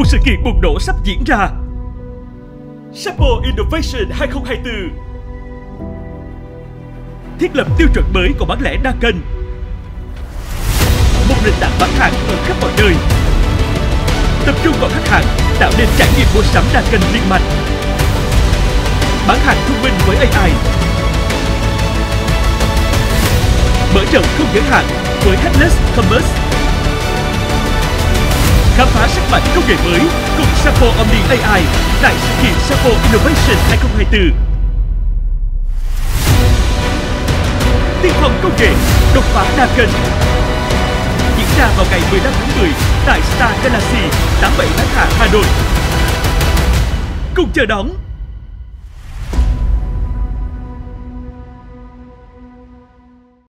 một sự kiện bùng nổ sắp diễn ra. Sapo Innovation 2024 thiết lập tiêu chuẩn mới của bán lẻ đa kênh. Một nền tảng bán hàng ở khắp mọi nơi. Tập trung vào khách hàng, tạo nên trải nghiệm mua sắm đa kênh liên mạch. Bán hàng thông minh với AI. Mở rộng không giới hạn với Headless Commerce. Khám phá sức mạnh công nghệ mới cùng Sapo Omni AI tại sự kiện Sapo Innovation 2024. tiên phong công nghệ đột phá đa kênh diễn ra vào ngày 15 tháng 10 tại Star Galaxy 87 Bách Hà, Hà Nội cùng chờ đón